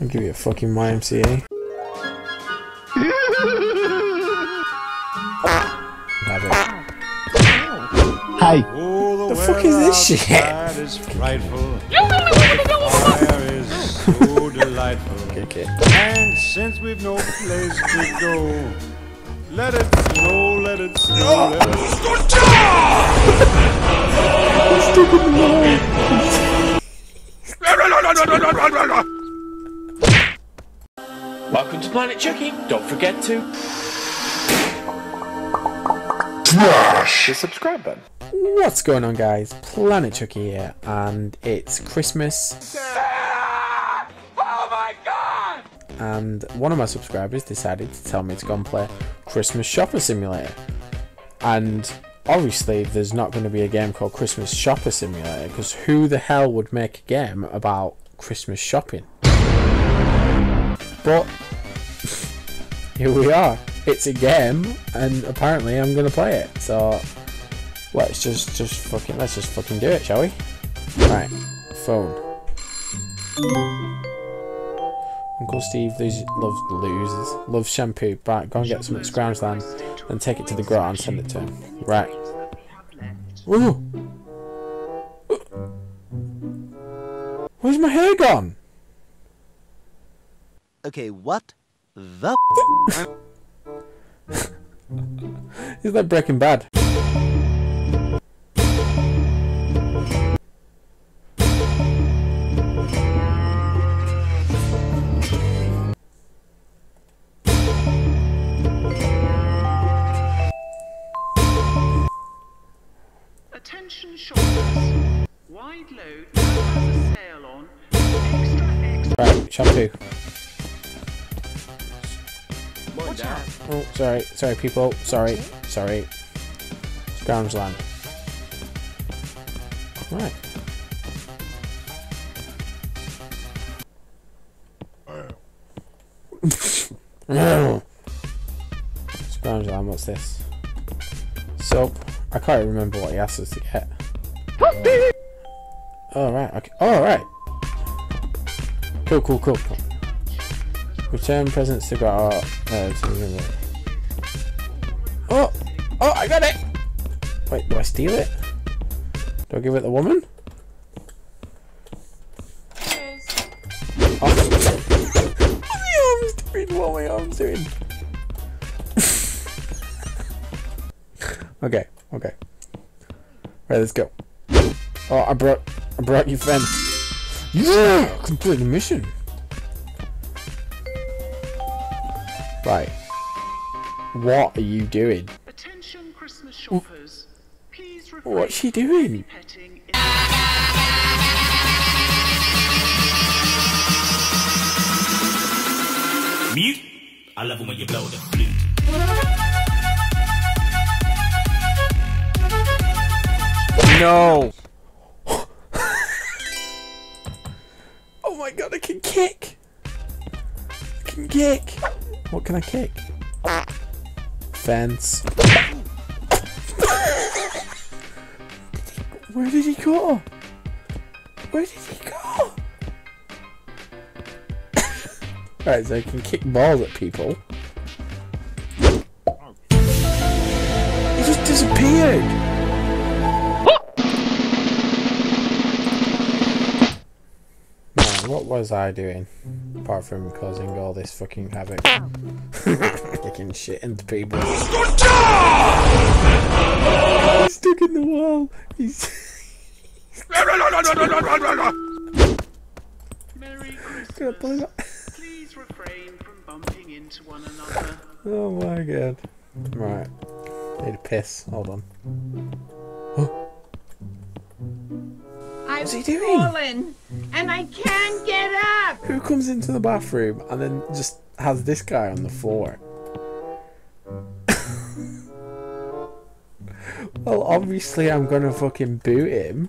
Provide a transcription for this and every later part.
I'll give you a fucking YMCA. Have it. Hey. Oh, the, The fuck is this shit? outside is frightful. fire is so delightful. Kick it. And since we've no place to go, let it snow, let it snow, let it snow. Welcome to Planet Chucky. Don't forget to Trash. the subscribe button. What's going on guys? Planet Chucky here and it's Christmas Oh my god! and one of my subscribers decided to tell me to go and play Christmas Shopper Simulator. And obviously there's not going to be a game called Christmas Shopper Simulator because who the hell would make a game about Christmas shopping? But here we are. It's a game and apparently I'm to play it. So let's just just fucking let's just fucking do it, shall we? Right. Phone. Uncle Steve loses, loves loses loves shampoo. Right, go and get some at Scrounge and take it to the grower and send it to him. Right. Ooh. Where's my hair gone? Okay, what the Is that Breaking Bad? Attention shoppers. Wide load now has a sale on extra extra Right, shampoo. Oh, sorry, sorry, people. Sorry, sorry. Scrounge Land. Right. Scrounge what's this? Soap. I can't remember what he asked us to get. Oh, right, okay. Oh, right. Cool, cool, cool. Return presents to God. Uh, to the- oh! Oh, I got it! Wait, do I steal it? Do I give it the woman? Oh. what are my arms doing? What are my arms doing? okay, okay. Right, let's go. Oh, I brought, I brought you fence. Yeah, complete the mission. Right. What are you doing? attention Christmas shoppers. Please refrain What's she doing? Mute. I love it when you blow the flute. No. oh my god, I can kick. I can kick. What can I kick? Fence. Where did he go? Where did he go? Right, so I can kick balls at people. He just disappeared. Was I doing? Apart from causing all this fucking havoc. Kicking shit into people. He's stuck in the wall. He's. Merry Gonna pull him Christmas. Please refrain from bumping into one another. Oh my god. Right. Need a piss. Hold on. Oh, I've he doing? fallen and I can't get up. Who comes into the bathroom and then just has this guy on the floor? well, obviously I'm gonna fucking boot him.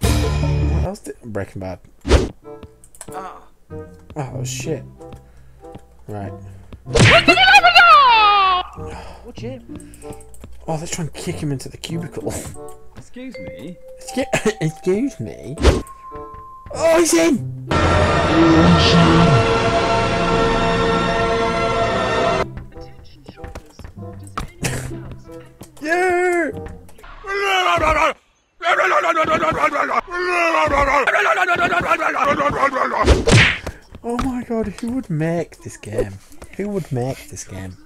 What else did Breaking Bad? Ah. Oh shit. Right. Watch it. Oh, they're trying to kick him into the cubicle. Excuse me? Excuse, excuse me? Oh, he's in! yeah! Oh my god, who would make this game? Who would make this game?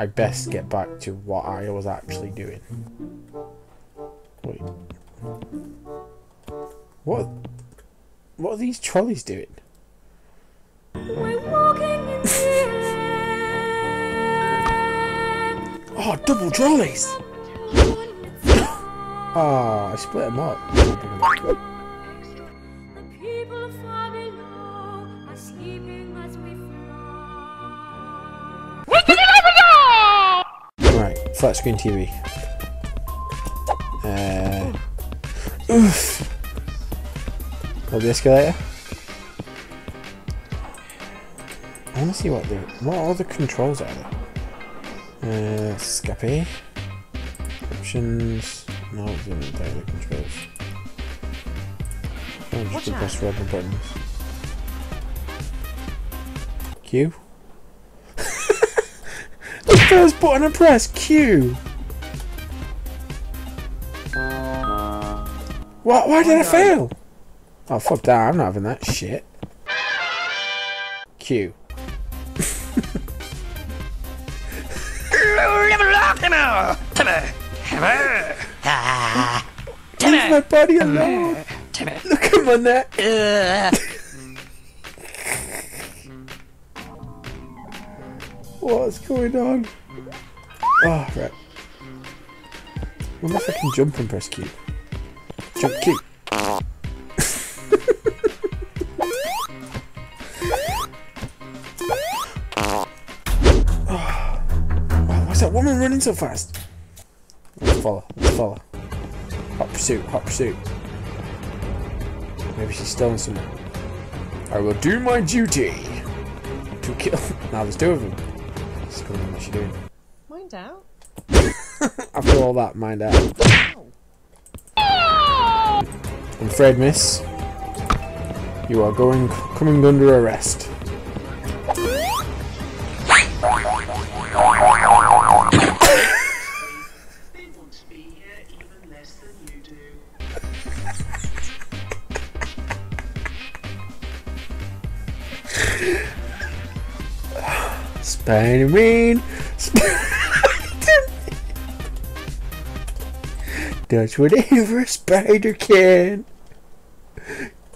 I best get back to what I was actually doing. Wait. What? What are these trolleys doing? Oh, double trolleys! Oh, I split them up. Flat screen TV. Uh, oof. The escalator. I want to see what the what are the controls are there. Uh, Scape. Options. No, it's in the controls. Oh, just press rubber buttons. Q. first button I press Q. What? Why did I fail? Oh fuck that! I'm not having that shit. Q. Leave my body alone. Look at my neck. What's going on? Oh, right. wonder if I can jump and press Q. Jump Q. oh, what's that woman running so fast? Let's follow. Let's follow. Hot pursuit. Hot pursuit. Maybe she's stolen someone. I will do my duty to kill. now there's two of them. What's going on? What's she doing? Mind out. After all that, mind out. I'm afraid, miss. You are going coming under arrest. Spider-Man! Spider-Man! Does whatever a spider can.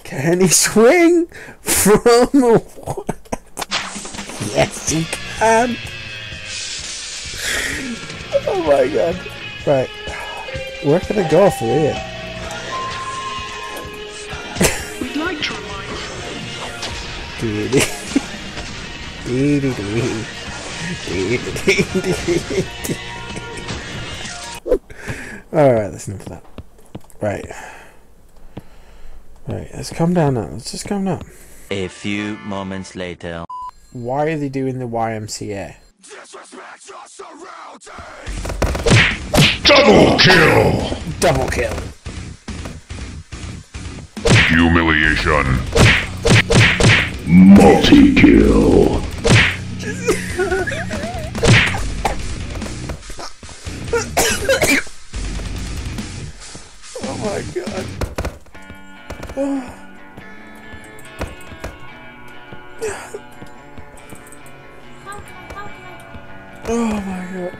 Can he swing from a wall? Yes, he can. Oh my god. Right. Where can I go from here? We'd Alright, listen to that. Right. Right, let's calm down now. Let's just calm down. A few moments later. Why are they doing the YMCA? Double kill! Double kill. Humiliation. Multi-kill. Oh my god.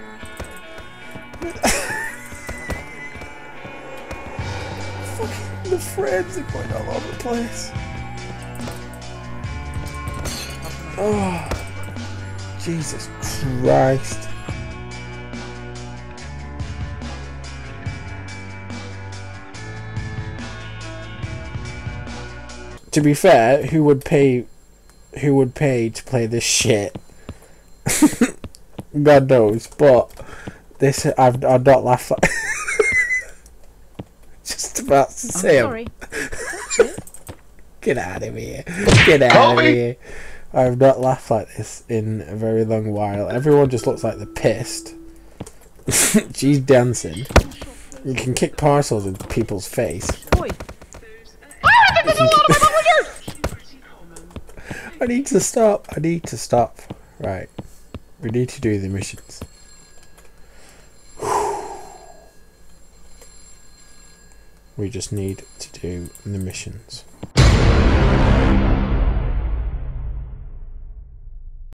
Fucking the frames are going all over the place. Oh. Jesus Christ. To be fair, who would pay who would pay to play this shit? God knows, but this I've I've not laughed like just about to say 'em. sorry. Get out of here. Get out of here. I've not laughed like this in a very long while. Everyone just looks like they're pissed. She's dancing. You can kick parcels in people's face. Oi. I need to stop. I need to stop. Right. We need to do the missions. We just need to do the missions.